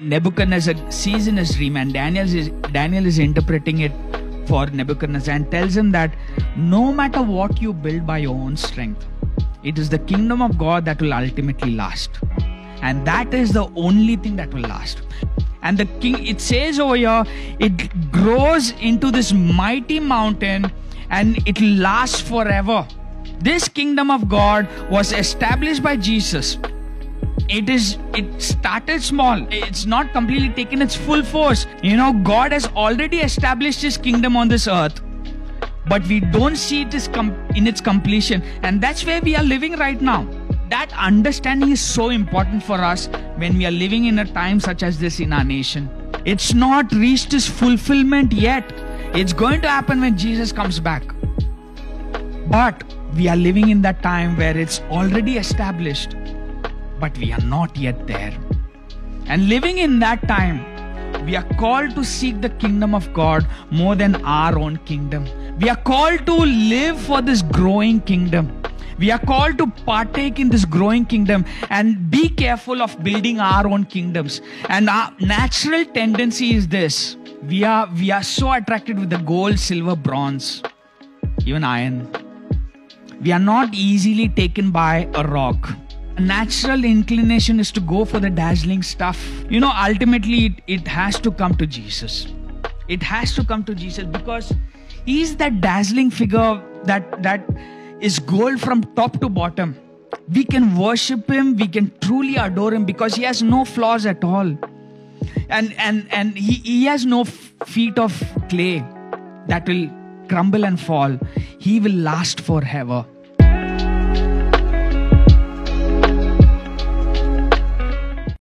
Nebuchadnezzar sees in his dream, and Daniel is, Daniel is interpreting it for Nebuchadnezzar and tells him that no matter what you build by your own strength, it is the kingdom of God that will ultimately last. And that is the only thing that will last. And the king, it says over here, it grows into this mighty mountain and it lasts forever. This kingdom of God was established by Jesus it is it started small. It's not completely taken its full force. You know god has already established his kingdom on this earth but we don't see it in its completion. And that's where we are living right now. That understanding is so important for us when we are living in a time such as this in our nation. It's not reached its fulfillment yet. It's going to happen when jesus comes back. But we are living in that time where it's already established but we are not yet there. And living in that time, we are called to seek the kingdom of God more than our own kingdom. We are called to live for this growing kingdom. We are called to partake in this growing kingdom and be careful of building our own kingdoms. And our natural tendency is this. We are we are so attracted with the gold, silver, bronze, even iron. We are not easily taken by a rock natural inclination is to go for the dazzling stuff. You know, ultimately, it, it has to come to Jesus. It has to come to Jesus because He's that dazzling figure that that is gold from top to bottom. We can worship Him, we can truly adore Him because He has no flaws at all. And and and He, he has no feet of clay that will crumble and fall. He will last forever.